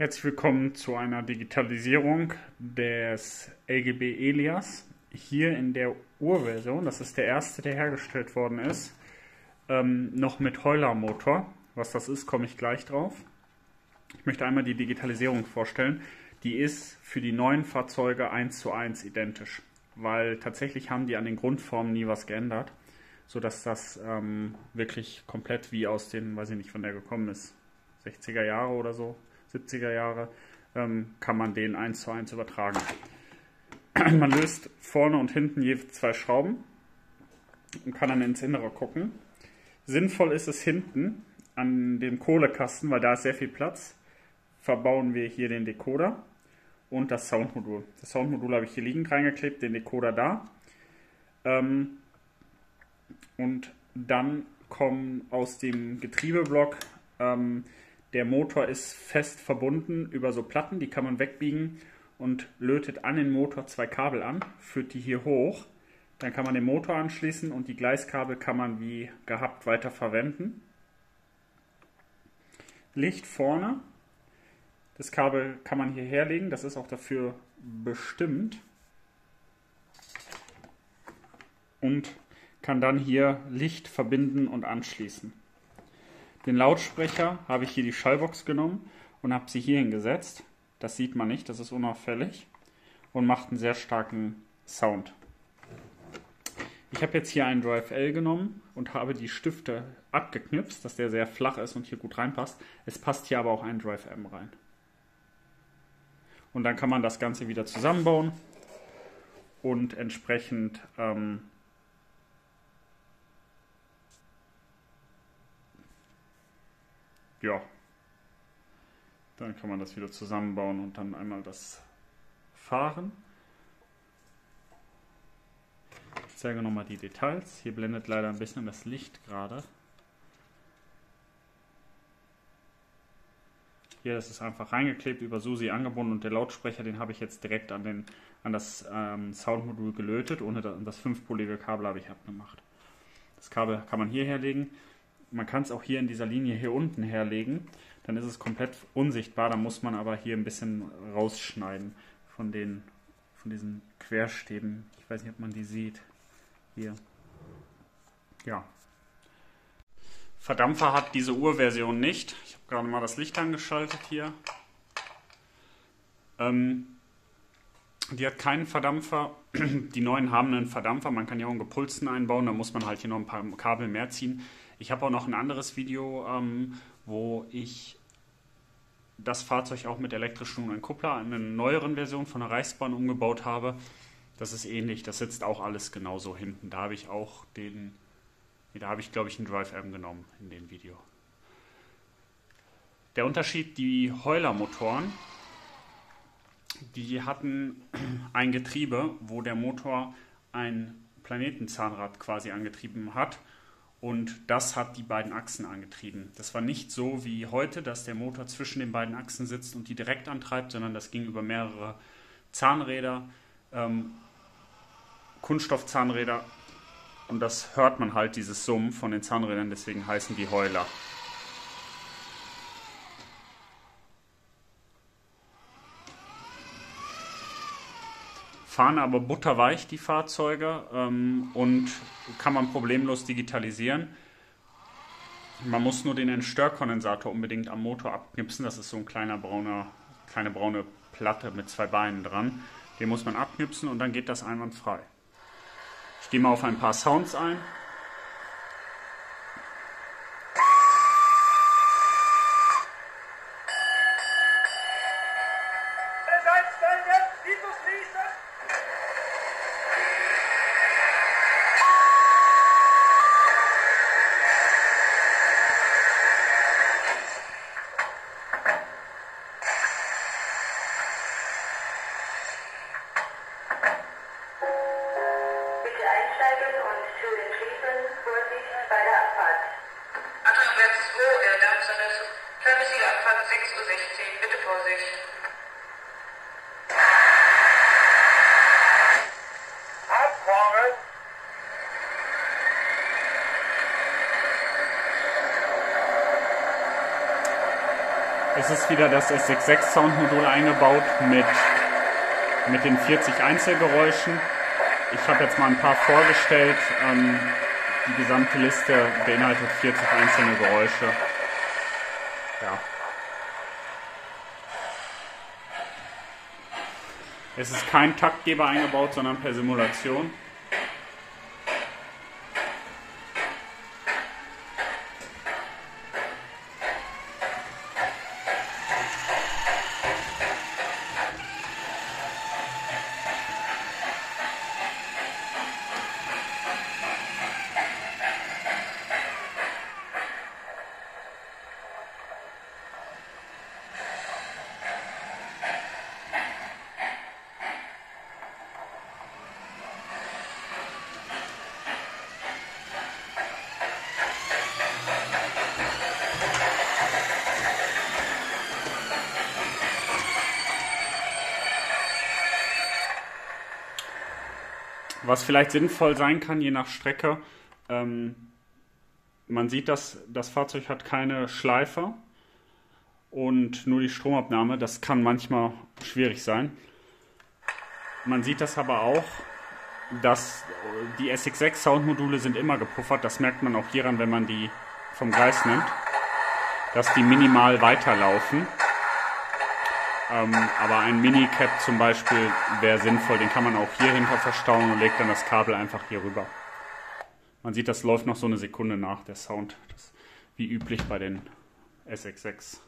Herzlich willkommen zu einer Digitalisierung des LGB Elias. Hier in der Urversion, das ist der erste, der hergestellt worden ist, ähm, noch mit Heuler-Motor. Was das ist, komme ich gleich drauf. Ich möchte einmal die Digitalisierung vorstellen. Die ist für die neuen Fahrzeuge 1 zu 1 identisch, weil tatsächlich haben die an den Grundformen nie was geändert, sodass das ähm, wirklich komplett wie aus den, weiß ich nicht, von der gekommen ist, 60er Jahre oder so, 70er Jahre, ähm, kann man den 1 zu 1 übertragen. Man löst vorne und hinten je zwei Schrauben und kann dann ins Innere gucken. Sinnvoll ist es hinten an dem Kohlekasten, weil da ist sehr viel Platz, verbauen wir hier den Decoder und das Soundmodul. Das Soundmodul habe ich hier liegend reingeklebt, den Decoder da. Ähm, und dann kommen aus dem Getriebeblock ähm, der Motor ist fest verbunden über so Platten, die kann man wegbiegen und lötet an den Motor zwei Kabel an, führt die hier hoch. Dann kann man den Motor anschließen und die Gleiskabel kann man wie gehabt weiter verwenden. Licht vorne. Das Kabel kann man hier herlegen, das ist auch dafür bestimmt. Und kann dann hier Licht verbinden und anschließen. Den Lautsprecher habe ich hier die Schallbox genommen und habe sie hier hingesetzt. Das sieht man nicht, das ist unauffällig und macht einen sehr starken Sound. Ich habe jetzt hier einen Drive L genommen und habe die Stifte abgeknipst, dass der sehr flach ist und hier gut reinpasst. Es passt hier aber auch ein Drive M rein. Und dann kann man das Ganze wieder zusammenbauen und entsprechend ähm, ja, dann kann man das wieder zusammenbauen und dann einmal das fahren. Ich zeige nochmal die Details. Hier blendet leider ein bisschen das Licht gerade. Hier, das ist einfach reingeklebt, über Susi angebunden und der Lautsprecher, den habe ich jetzt direkt an, den, an das ähm, Soundmodul gelötet, ohne das, das fünfpolige Kabel habe ich abgemacht. Das Kabel kann man hier herlegen man kann es auch hier in dieser Linie hier unten herlegen. Dann ist es komplett unsichtbar. Da muss man aber hier ein bisschen rausschneiden von, den, von diesen Querstäben. Ich weiß nicht, ob man die sieht. Hier. Ja. Verdampfer hat diese Urversion nicht. Ich habe gerade mal das Licht angeschaltet hier. Ähm, die hat keinen Verdampfer. Die neuen haben einen Verdampfer. Man kann ja auch einen Gepulsten einbauen. Da muss man halt hier noch ein paar Kabel mehr ziehen. Ich habe auch noch ein anderes Video, ähm, wo ich das Fahrzeug auch mit elektrischen und Kuppler in einer neueren Version von der Reichsbahn umgebaut habe. Das ist ähnlich, das sitzt auch alles genauso hinten. Da habe ich auch den, da habe ich glaube ich einen Drive M genommen in dem Video. Der Unterschied, die Heuler-Motoren, die hatten ein Getriebe, wo der Motor ein Planetenzahnrad quasi angetrieben hat und das hat die beiden Achsen angetrieben. Das war nicht so wie heute, dass der Motor zwischen den beiden Achsen sitzt und die direkt antreibt, sondern das ging über mehrere Zahnräder, ähm, Kunststoffzahnräder. Und das hört man halt, dieses Summen von den Zahnrädern, deswegen heißen die Heuler. Fahren aber butterweich die Fahrzeuge ähm, und kann man problemlos digitalisieren. Man muss nur den Entstörkondensator unbedingt am Motor abknipsen. Das ist so ein kleiner brauner, kleine braune Platte mit zwei Beinen dran. Den muss man abknipsen und dann geht das einwandfrei. Ich gehe mal auf ein paar Sounds ein. Einsteigen und Türen schließen. Vorsicht bei der Abfahrt. Adresse 2 in Darmstadt. Fahrmäßige Abfahrt 6.16 Uhr. Bitte Vorsicht. Es ist wieder das S66 Soundmodul eingebaut mit, mit den 40 Einzelgeräuschen. Ich habe jetzt mal ein paar vorgestellt. Ähm, die gesamte Liste beinhaltet 40 einzelne Geräusche. Ja. Es ist kein Taktgeber eingebaut, sondern per Simulation. Was vielleicht sinnvoll sein kann, je nach Strecke, ähm, man sieht, dass das Fahrzeug hat keine Schleife und nur die Stromabnahme. Das kann manchmal schwierig sein. Man sieht das aber auch, dass die SX6 Soundmodule sind immer gepuffert. Das merkt man auch hieran, wenn man die vom Geist nimmt, dass die minimal weiterlaufen. Ähm, aber ein Mini-Cap zum Beispiel wäre sinnvoll, den kann man auch hier hinter verstauen und legt dann das Kabel einfach hier rüber. Man sieht, das läuft noch so eine Sekunde nach, der Sound. Das, wie üblich bei den SX6.